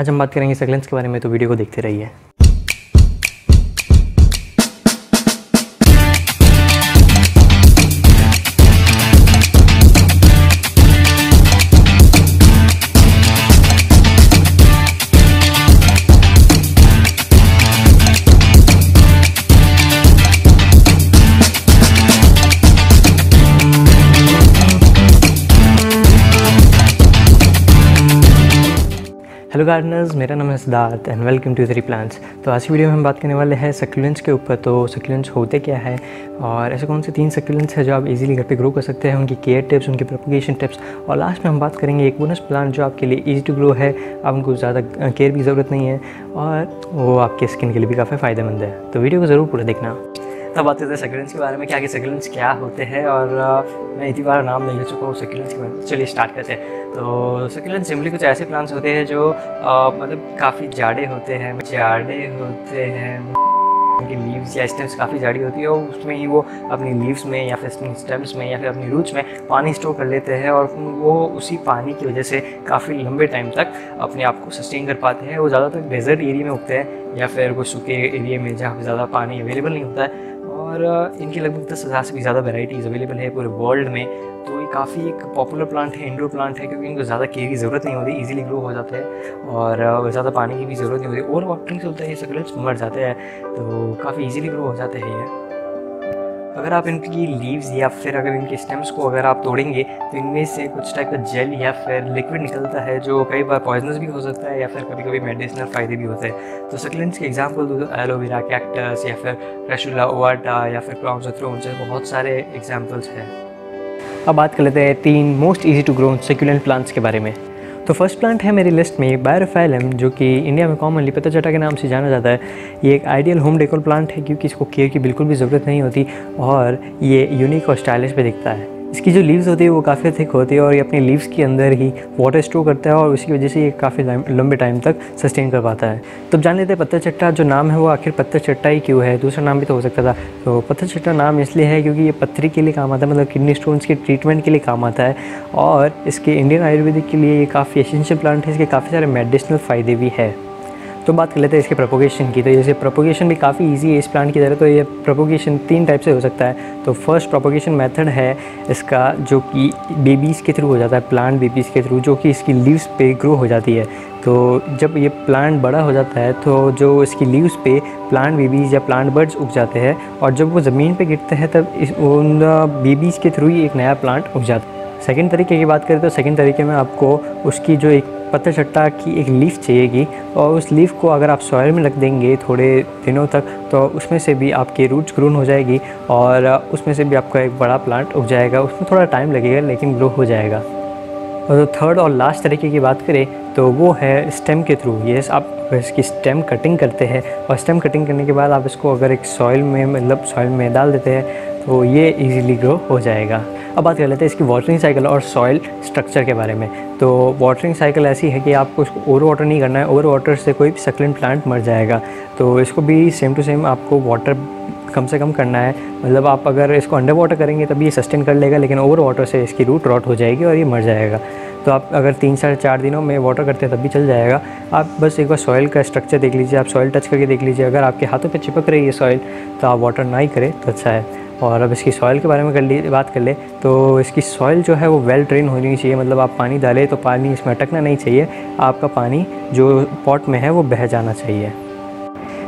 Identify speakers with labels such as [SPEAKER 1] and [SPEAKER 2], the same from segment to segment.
[SPEAKER 1] आज हम बात करेंगे सेगलेंस के बारे में तो वीडियो को देखते रहिए। हेलो गार्डनर्स मेरा नाम है Siddharth and welcome to three plants तो आज की वीडियो में हम बात करने वाले हैं सक्यूलेंट्स के ऊपर। तो सक्यूलेंट्स होते क्या है? और ऐसे कौन से तीन सक्यूलेंट्स हैं जो आप इजीली घर पे ग्रो कर सकते हैं? उनकी केयर टिप्स उनकी प्रोपोगेशन टिप्स और लास्ट में हम बात करेंगे एक बोनस प्लांट जो आपके लिए ईजी टू ग्रो है। आप उनको ज़्यादा केयर की ज़रूरत नहीं है। और वो आपके स्किन के लिए भी काफ़ी फ़ायदेमंद है। तो वीडियो को ज़रूर पूरा देखना। तब बात करते हैं सेक्रेंस के बारे में क्या कि सेक्रेंस क्या होते हैं? और मैं इतनी बार नाम नहीं ले चुका हूँ सेक्रेंस के बारे में। चलिए स्टार्ट करते हैं। तो सेक्रेंस सिंपली कुछ ऐसे प्लांट्स होते हैं जो आ, मतलब काफ़ी जाड़े होते हैं जाड़े होते हैं। उनकी लीव्स या स्टेम्स काफ़ी जाड़ी होती है और उसमें ही वो अपनी लीव्स में या फिर अपनी स्टेम्स में या फिर अपनी रूट्स में पानी स्टोर कर लेते हैं और वो उसी पानी की वजह से काफ़ी लंबे टाइम तक अपने आप को सस्टेन कर पाते हैं। वो ज़्यादातर डेजर्ट एरिया में उगते हैं या फिर कोई सूखे एरिया में जहाँ पर ज़्यादा पानी अवेलेबल नहीं होता है। और इनकी लगभग दस हज़ार से भी ज़्यादा वेराइटीज़ अवेलेबल है पूरे वर्ल्ड में। काफ़ी एक पॉपुलर प्लांट है इंडोर प्लांट है, क्योंकि इनको ज़्यादा केयर की ज़रूरत नहीं होती इजीली ग्रो हो जाते हैं और ज़्यादा पानी की भी ज़रूरत नहीं होती और वाटरिंग से होता है, ये सकलेट्स मर जाते हैं तो काफ़ी ईजिली ग्रो हो जाते हैं ये। अगर आप इनकी लीव्स या फिर अगर इनके स्टेम्स को अगर आप तोड़ेंगे तो इनमें से कुछ टाइप का जेल या फिर लिक्विड निकलता है, जो कई बार पॉइजनस भी हो सकता है या फिर कभी कभी मेडिसिनल फ़ायदे भी होते हैं। तो सक्लेंट्स के एग्ज़ाम्पल दो तो एलोवेरा कैक्टस या फिर रेशुला ओवाटा या फिर क्राउन थ्रोन्स बहुत सारे एग्जाम्पल्स हैं। अब बात कर लेते हैं तीन most easy to grow succulent plants के बारे में। तो फ़र्स्ट प्लांट है मेरी लिस्ट में बायोफाइलम जो कि इंडिया में कॉमनली पता चटा के नाम से जाना जाता है। ये एक आइडियल होम डेकोर प्लांट है, क्योंकि इसको केयर की बिल्कुल भी ज़रूरत नहीं होती और ये यूनिक और स्टाइलिश भी दिखता है। इसकी जो लीव्स होती है, वो काफ़ी थिक होती है और ये अपनी लीव्स के अंदर ही वाटर स्टोर करता है और उसकी वजह से ये काफ़ी लंबे टाइम तक सस्टेन कर पाता है। तो जान लेते हैं पत्थर चट्टा जो नाम है, वो आखिर पत्थर चट्टा ही क्यों है? दूसरा नाम भी तो हो सकता था। तो पत्थर चट्टा नाम इसलिए है क्योंकि ये पत्थरी के लिए काम आता है मतलब किडनी स्टोन्स के ट्रीटमेंट के लिए काम आता है और इसके इंडियन आयुर्वेदिक के लिए ये काफ़ी एसेंशियल प्लांट है, इसके काफ़ी सारे मेडिसिनल फ़ायदे भी है। तो बात कर लेते हैं इसके प्रोपोगेशन की। तो जैसे प्रोपोगेशन भी काफ़ी इजी है इस प्लांट की तरह तो ये प्रोपोगेशन तीन टाइप से हो सकता है। तो फ़र्स्ट प्रोपोगेशन मेथड है इसका, जो कि बेबीज़ के थ्रू हो जाता है प्लांट बेबीज़ के थ्रू जो कि इसकी लीव्स पे ग्रो हो जाती है। तो जब ये प्लांट बड़ा हो जाता है तो जो इसकी लीव्स पे प्लांट बेबीज़ या प्लांट बर्ड्स उग जाते हैं, और जब वो ज़मीन पे गिरते हैं, तब इस उन बेबीज़ के थ्रू ही एक नया प्लांट उग जाता है। सेकेंड तरीके की बात करें तो सेकेंड तरीके में आपको उसकी जो एक पत्थर चट्टा की एक लीफ चाहिएगी और उस लीफ को अगर आप सॉयल में रख देंगे थोड़े दिनों तक तो उसमें से भी आपकी रूट्स ग्रोन हो जाएगी और उसमें से भी आपका एक बड़ा प्लांट उग जाएगा उसमें थोड़ा टाइम लगेगा, लेकिन ग्रो हो जाएगा। और तो थर्ड और लास्ट तरीके की बात करें तो वो है स्टेम के थ्रू ये आप इसकी स्टेम कटिंग करते हैं और स्टेम कटिंग करने के बाद आप इसको अगर एक सॉइल में मतलब सॉइल में डाल देते हैं तो ये इजीली ग्रो हो जाएगा। अब बात कर लेते हैं इसकी वाटरिंग साइकिल और सॉइल स्ट्रक्चर के बारे में। तो वाटरिंग साइकिल ऐसी है कि आपको इसको ओवर वाटर नहीं करना है ओवर वाटर से कोई भी सक्लेंट प्लांट मर जाएगा। तो इसको भी सेम टू सेम आपको वाटर कम से कम करना है। मतलब आप अगर इसको अंडर वाटर करेंगे तभी ये सस्टेन कर लेगा, लेकिन ओवर वाटर से इसकी रूट रॉट हो जाएगी और ये मर जाएगा। तो आप अगर तीन साढ़े चार दिनों में वाटर करते हैं तब भी चल जाएगा। आप बस एक बार सॉइल का स्ट्रक्चर देख लीजिए, आप सॉइल टच करके देख लीजिए। अगर आपके हाथों पर चिपक रही है सॉइल तो आप वाटर ना ही करें तो अच्छा है। और अब इसकी सॉइल के बारे में कर ली, बात कर ले तो इसकी सॉइल जो है वो वेल ट्रेन होनी चाहिए। मतलब आप पानी डालें तो पानी इसमें अटकना नहीं चाहिए। आपका पानी जो पॉट में है वो बह जाना चाहिए।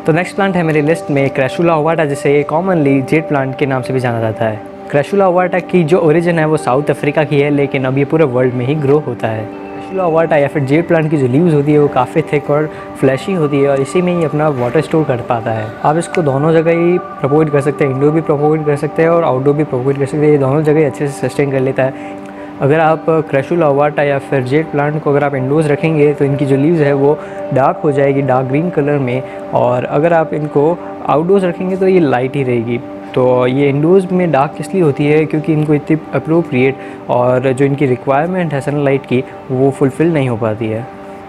[SPEAKER 1] तो नेक्स्ट प्लांट है मेरी लिस्ट में क्रैशुला ओवाटा जिसे कॉमनली जेट प्लांट के नाम से भी जाना जाता है। क्रैशुला ओवाटा की जो ओरिजिन है वो साउथ अफ्रीका की है, लेकिन अब ये पूरे वर्ल्ड में ही ग्रो होता है। क्रैशुला ओवाटा या फिर जेट प्लांट की जो लीव्स होती है, वो काफ़ी थिक और फ्लैशी होती है और इसी में ही अपना वाटर स्टोर कर पाता है। आप इसको दोनों जगह ही प्रोपोगेट कर सकते हैं इंडोर भी प्रोपोगेट कर सकते हैं और आउटडोर भी प्रोपोगेट कर सकते हैं। ये दोनों जगह अच्छे से सस्टेन कर लेता है। अगर आप क्रैशुला ओवाटा या फिर जेट प्लांट को अगर आप इंडोर्स रखेंगे तो इनकी जो लीव्स है वो डार्क हो जाएगी डार्क ग्रीन कलर में और अगर आप इनको आउटडोर्स रखेंगे तो ये लाइट ही रहेगी। तो ये इंडोज़ में डार्क इसलिए होती है क्योंकि इनको इतनी अप्रोप्रिएट और जो इनकी रिक्वायरमेंट है सनलाइट की, वो फुलफ़िल नहीं हो पाती है।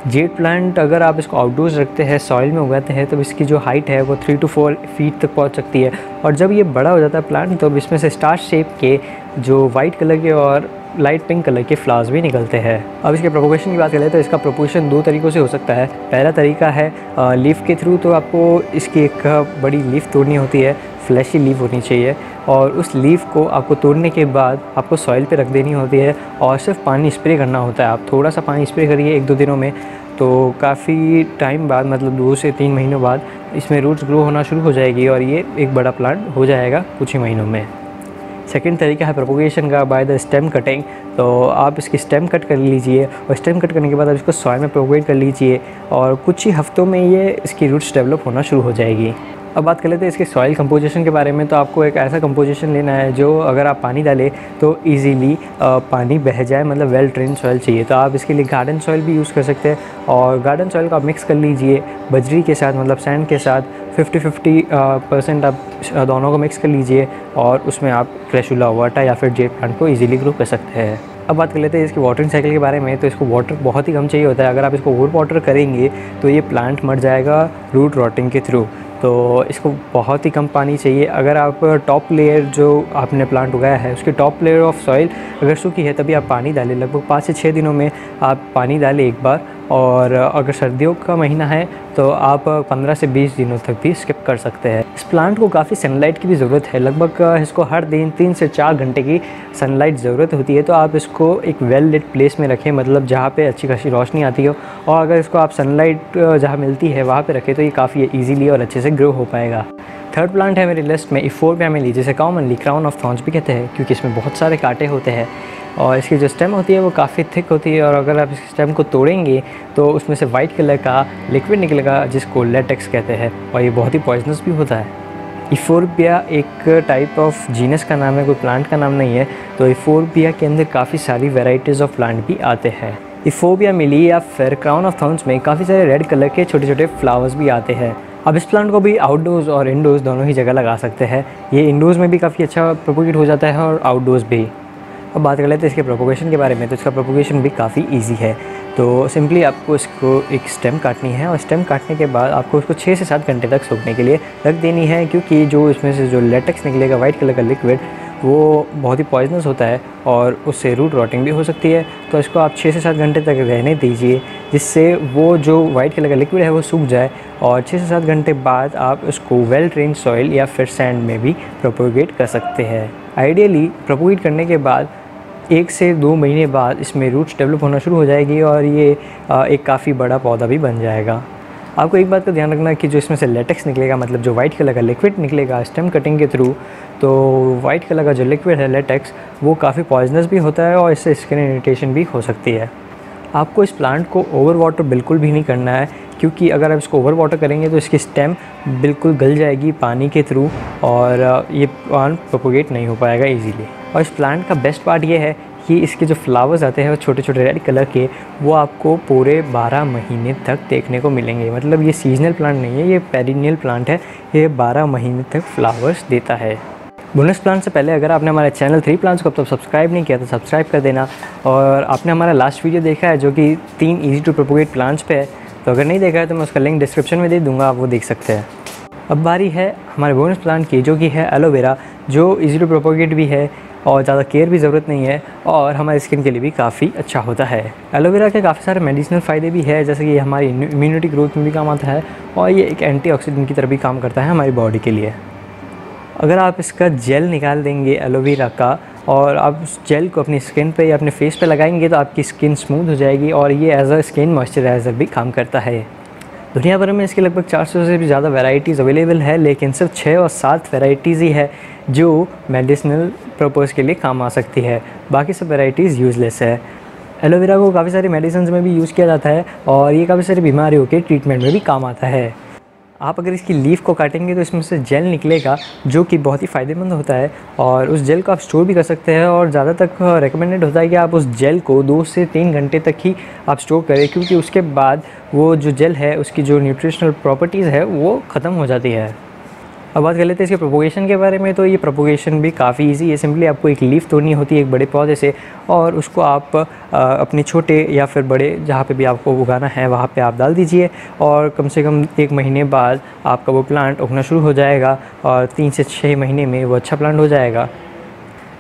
[SPEAKER 1] जेड प्लांट अगर आप इसको आउटडोर्स रखते हैं सॉइल में उगाते हैं तो इसकी जो हाइट है, वो थ्री टू फोर फीट तक पहुँच सकती है। और जब ये बड़ा हो जाता है प्लांट तो इसमें से स्टार शेप के जो वाइट कलर के और लाइट पिंक कलर के फ्लावर्स भी निकलते हैं। अब इसके प्रोपोगेशन की बात करें तो इसका प्रोपोगेशन दो तरीक़ों से हो सकता है। पहला तरीका है लीफ के थ्रू तो आपको इसकी एक बड़ी लीफ तोड़नी होती है फ्लैशी लीफ होनी चाहिए और उस लीफ को आपको तोड़ने के बाद आपको सॉइल पे रख देनी होती है और सिर्फ़ पानी स्प्रे करना होता है। आप थोड़ा सा पानी स्प्रे करिए एक दो दिनों में तो काफ़ी टाइम बाद मतलब दो से तीन महीनों बाद इसमें रूट्स ग्रो होना शुरू हो जाएगी और ये एक बड़ा प्लांट हो जाएगा कुछ ही महीनों में। सेकेंड तरीका है प्रोपोगेशन का बाय द स्टेम कटिंग तो आप इसकी स्टेम कट कर लीजिए और स्टेम कट करने के बाद आप इसको सॉइल में प्रोपोगेट कर लीजिए और कुछ ही हफ्तों में ये इसकी रूट्स डेवलप होना शुरू हो जाएगी। अब बात कर लेते हैं इसके सॉइल कंपोजिशन के बारे में। तो आपको एक ऐसा कंपोजिशन लेना है जो अगर आप पानी डालें तो इजीली पानी बह जाए मतलब वेल ट्रेन सॉइल चाहिए। तो आप इसके लिए गार्डन सॉइल भी यूज़ कर सकते हैं और गार्डन सॉइल को आप मिक्स कर लीजिए बजरी के साथ मतलब सैंड के साथ। 50 50 परसेंट आप दोनों को मिक्स कर लीजिए और उसमें आप क्रेशुला वाटा या फिर जेट प्लांट को ईजिली ग्रो कर सकते हैं। अब बात कर लेते हैं इसकी वाटरिंग साइकिल के बारे में। तो इसको वाटर बहुत ही कम चाहिए होता है। अगर आप इसको ओवर वाटर करेंगे तो ये प्लांट मर जाएगा रूट रॉटिंग के थ्रू तो इसको बहुत ही कम पानी चाहिए। अगर आप टॉप लेयर जो आपने प्लांट उगाया है, उसकी टॉप लेयर ऑफ़ सॉइल अगर सूखी है, तभी आप पानी डालें लगभग पाँच से छः दिनों में आप पानी डालें एक बार। और अगर सर्दियों का महीना है तो आप 15 से 20 दिनों तक भी स्किप कर सकते हैं। इस प्लांट को काफ़ी सनलाइट की भी ज़रूरत है। लगभग इसको हर दिन तीन से चार घंटे की सनलाइट ज़रूरत होती है। तो आप इसको एक वेल लिट प्लेस में रखें मतलब जहाँ पे अच्छी खासी रोशनी आती हो। और अगर इसको आप सनलाइट जहाँ मिलती है, वहाँ पर रखें तो ये काफ़ी ईजीली और अच्छे से ग्रो हो पाएगा। थर्ड प्लांट है मेरी लिस्ट में इफोर फैमिली जिसे कॉमनली क्राउन ऑफ़ थॉन्स भी कहते हैं, क्योंकि इसमें बहुत सारे कांटे होते हैं। और इसकी जो स्टेम होती है वो काफ़ी थिक होती है और अगर आप इस स्टेम को तोड़ेंगे तो उसमें से वाइट कलर का लिक्विड निकलेगा, जिसको लेटेक्स कहते हैं। और ये बहुत ही पॉइजनस भी होता है। इफोरबिया एक टाइप ऑफ़ जीनस का नाम है, कोई प्लांट का नाम नहीं है। तो इफोरबिया के अंदर काफ़ी सारी वेराइटीज़ ऑफ़ प्लांट भी आते हैं। इफोबिया मिली या फिर क्राउन ऑफ़ थॉर्न्स में काफ़ी सारे रेड कलर के छोटे छोटे फ्लावर्स भी आते हैं। अब इस प्लांट को भी आउटडोर्स और इंडोर्स दोनों ही जगह लगा सकते हैं। ये इंडोर्स में भी काफ़ी अच्छा प्रोपोगेट हो जाता है और आउटडोर्स भी। अब बात कर लेते हैं इसके प्रोपोगेशन के बारे में तो इसका प्रोपोगेशन भी काफ़ी ईजी है। तो सिंपली आपको इसको एक स्टेम काटनी है और स्टेम काटने के बाद आपको उसको छः से सात घंटे तक सूखने के लिए रख देनी है, क्योंकि जो इसमें से जो लेटेक्स निकलेगा वाइट कलर का लिक्विड वो बहुत ही पॉइजनस होता है और उससे रूट रॉटिंग भी हो सकती है। तो इसको आप छः से सात घंटे तक रहने दीजिए, जिससे वो जो वाइट कलर का लिक्विड है, वो सूख जाए और छः से सात घंटे बाद आप उसको वेल ट्रेन सॉइल या फिर सैंड में भी प्रोपोगेट कर सकते हैं। आइडियली प्रोपोगेट करने के बाद एक से दो महीने बाद इसमें रूट्स डेवलप होना शुरू हो जाएगी और ये एक काफ़ी बड़ा पौधा भी बन जाएगा। आपको एक बात का ध्यान रखना कि जो इसमें से लेटेक्स निकलेगा मतलब जो वाइट कलर का लिक्विड निकलेगा स्टेम कटिंग के थ्रू तो वाइट कलर का जो लिक्विड है लेटेक्स वो काफ़ी पॉइजनस भी होता है और इससे स्किन इरीटेशन भी हो सकती है। आपको इस प्लांट को ओवर वाटर बिल्कुल भी नहीं करना है। क्योंकि अगर आप इसको ओवर वाटर करेंगे तो इसकी स्टेम बिल्कुल गल जाएगी पानी के थ्रू और ये प्लांट प्रोपोगेट नहीं हो पाएगा ईजीली और इस प्लांट का बेस्ट पार्ट ये है कि इसके जो फ्लावर्स आते हैं, वो छोटे छोटे रेड कलर के, वो आपको पूरे 12 महीने तक देखने को मिलेंगे। मतलब ये सीजनल प्लांट नहीं है, ये पेरिनियल प्लांट है। ये 12 महीने तक फ्लावर्स देता है। बोनस प्लांट से पहले अगर आपने हमारे चैनल थ्री प्लांट्स को अब तक तो सब्सक्राइब नहीं किया तो सब्सक्राइब कर देना। और आपने हमारा लास्ट वीडियो देखा है, जो कि तीन ईजी टू प्रोपोगेट प्लांट्स पे है तो अगर नहीं देखा है तो मैं उसका लिंक डिस्क्रिप्शन में दे दूँगा, आप वो देख सकते हैं। अब बारी है हमारे बोनस प्लांट की, जो कि है एलोवेरा जो टू प्रोपोगेट भी है और ज़्यादा केयर भी ज़रूरत नहीं है और हमारे स्किन के लिए भी काफ़ी अच्छा होता है। एलोवेरा के काफ़ी सारे मेडिसिनल फ़ायदे भी है, जैसे कि हमारी इम्यूनिटी ग्रोथ में भी काम आता है और ये एक एंटीऑक्सीडेंट की तरह भी काम करता है हमारी बॉडी के लिए। अगर आप इसका जेल निकाल देंगे एलोवेरा का और आप उस जेल को अपनी स्किन पे या अपने फेस पे लगाएँगे तो आपकी स्किन स्मूथ हो जाएगी और ये एज अ स्किन मॉइस्चराइज़र भी काम करता है। दुनिया भर में इसकी लगभग 400 से भी ज़्यादा वैरायटीज़ अवेलेबल है, लेकिन सिर्फ़ छः और सात वैरायटीज़ ही है जो मेडिसिनल पर्पज़ के लिए काम आ सकती है। बाकी सब वैरायटीज़ यूज़लेस है। एलोवेरा को काफ़ी सारी मेडिसिन में भी यूज़ किया जाता है और ये काफ़ी सारी बीमारियों के ट्रीटमेंट में भी काम आता है। आप अगर इसकी लीफ को काटेंगे तो इसमें से जेल निकलेगा, जो कि बहुत ही फ़ायदेमंद होता है। और उस जेल को आप स्टोर भी कर सकते हैं और ज़्यादा तक रिकमेंडेड होता है कि आप उस जेल को दो से तीन घंटे तक ही आप स्टोर करें, क्योंकि उसके बाद वो जो जेल है, उसकी जो न्यूट्रिशनल प्रॉपर्टीज़ है, वो ख़त्म हो जाती है। अब बात कर लेते हैं इसके प्रोपोगेशन के बारे में तो ये प्रोपोगेशन भी काफ़ी इजी है। सिंपली आपको एक लीफ तोड़नी होती है एक बड़े पौधे से, और उसको आप अपने छोटे या फिर बड़े जहाँ पे भी आपको उगाना है, वहाँ पे आप डाल दीजिए, और कम से कम एक महीने बाद आपका वो प्लांट उगना शुरू हो जाएगा, और तीन से छः महीने में वो अच्छा प्लांट हो जाएगा।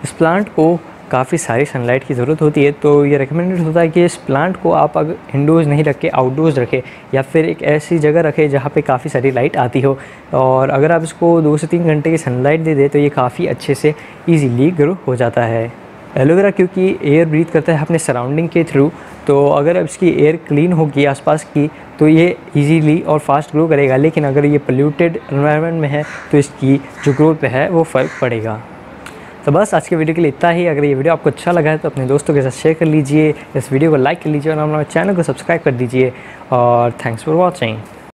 [SPEAKER 1] इस प्लांट को काफ़ी सारी सनलाइट की ज़रूरत होती है तो ये रिकमेंडेड होता है कि इस प्लांट को आप अगर इंडोर्स नहीं रखें आउटडोर्स रखें, या फिर एक ऐसी जगह रखें जहाँ पे काफ़ी सारी लाइट आती हो। और अगर आप इसको दो से तीन घंटे की सनलाइट दे दें तो ये काफ़ी अच्छे से ईजीली ग्रो हो जाता है। एलोवेरा क्योंकि एयर ब्रीथ करता है अपने सराउंडिंग के थ्रू तो अगर इसकी एयर क्लीन होगी आसपास की तो ये इजीली और फास्ट ग्रो करेगा। लेकिन अगर ये पोल्यूटेड एनवायरनमेंट में है तो इसकी जो ग्रोथ है, वो फ़र्क पड़ेगा। तो बस, आज के वीडियो के लिए इतना ही। अगर ये वीडियो आपको अच्छा लगा है तो अपने दोस्तों के साथ शेयर कर लीजिए। इस वीडियो को लाइक कर लीजिए और हमारे चैनल को सब्सक्राइब कर दीजिए। और थैंक्स फॉर वॉचिंग